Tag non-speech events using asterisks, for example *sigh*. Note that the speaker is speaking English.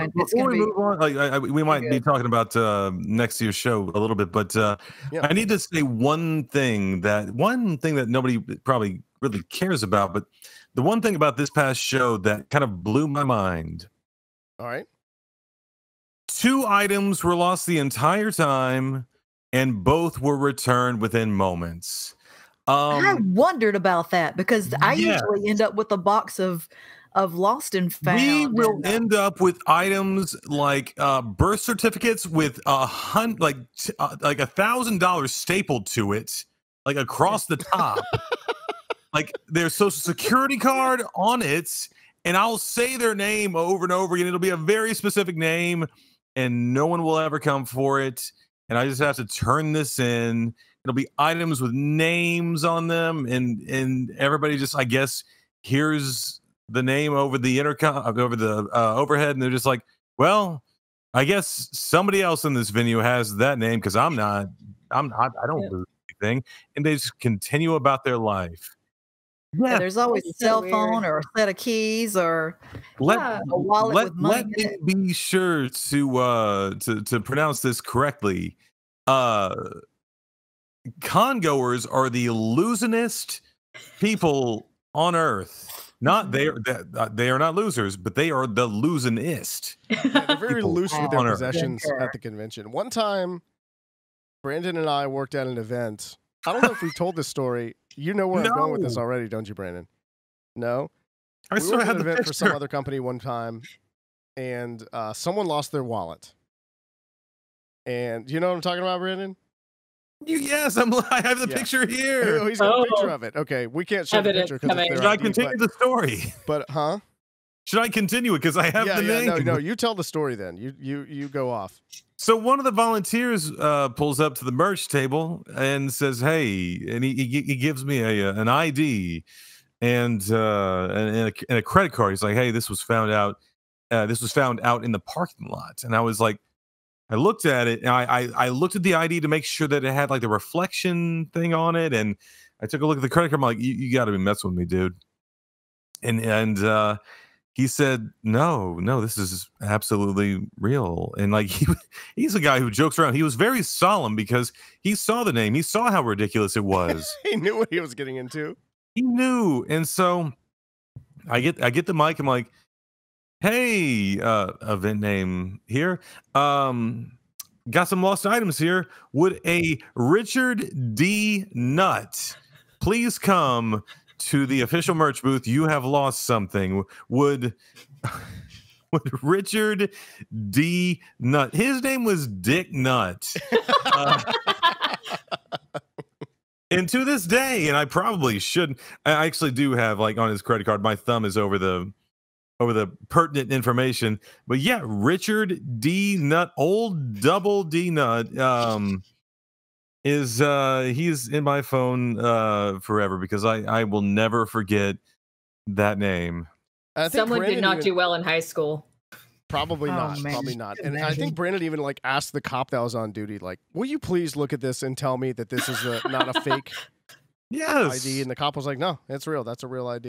It's Before we be move on, like, I, I, we might be talking about uh, next year's show a little bit, but uh, Yeah. I need to say one thing that one thing that nobody probably really cares about, but the one thing about this past show that kind of blew my mind: All right. two items were lost the entire time, and both were returned within moments. I Um, wondered about that because I yeah. usually end up with a box of of lost and found. we will and, uh, end up with items like uh, birth certificates with a hundred, like uh, like a thousand dollars stapled to it, like across the top, like their social security card on it, and I'll say their name over and over again. It'll be a very specific name, and no one will ever come for it. And I just have to turn this in. It'll be items with names on them, and and everybody just I guess hears the name over the intercom over the uh, overhead, and they're just like, "Well, I guess somebody else in this venue has that name because I'm *laughs* not. I'm not. I don't Yeah. lose anything." And they just continue about their life. yeah, Yeah, there's always a That's so cell weird. phone or a set of keys or let Yeah. a wallet let, with money let me be sure to uh to to pronounce this correctly. Uh, congoers are the losingest people on earth. Not they are uh, they are not losers, but they are the losingest. Yeah, they're very loose with their possessions at the convention. One time, Brandon and I worked at an event. I don't know if we've *laughs* told this story. You know where I'm going with this already, don't you, Brandon? No. I we still worked at an the event for some other company one time, and uh, someone lost their wallet. And you know what I'm talking about, Brandon? You, yes, I'm. *laughs* I have the Yeah. picture Oh, here. he's got a picture Oh. of it. Okay, we can't show the picture because coming. Should I their ID, continue the story? but, *laughs* but huh? Should I continue it because I have yeah, the yeah, name? no, no. You tell the story then. You you you go off. So one of the volunteers uh, pulls up to the merch table and says, "Hey," and he he, he gives me a uh, an ID and uh, and, and, a, and a credit card. He's like, "Hey, this was found out. Uh, this was found out in the parking lot." And I was like, I looked at it and I, I I looked at the ID to make sure that it had like the reflection thing on it, and I took a look at the credit card. I'm like, "You, you got to be messing with me, dude." And and uh, he said, "No, no, this is absolutely real." And like *laughs* he he's a guy who jokes around. He was very solemn because he saw the name. He saw how ridiculous it *laughs* was. he knew what he was getting into. he knew. And so I get I get the mic. I'm like, "Hey, uh, event name here. Um, got some lost items here. Would a Richard D. Nutt please come to the official merch booth? You have lost something. Would *laughs* would Richard D. Nutt? His name was Dick Nutt. Uh, *laughs* and to this day, and I probably shouldn't. I actually do have like on his credit card. My thumb is over the over the pertinent information. But yeah, Richard D. Nutt, old double D Nut, um, is uh he's in my phone uh forever because I I will never forget that name. Someone Brandon did not even- do well in high school. Probably Oh, not. man. Probably not. Can And I think Brandon even like asked the cop that was on duty, like, "Will you please look at this and tell me that this is a, not a fake *laughs* Yes. ID?" And the cop was like, "No, it's real. That's a real ID."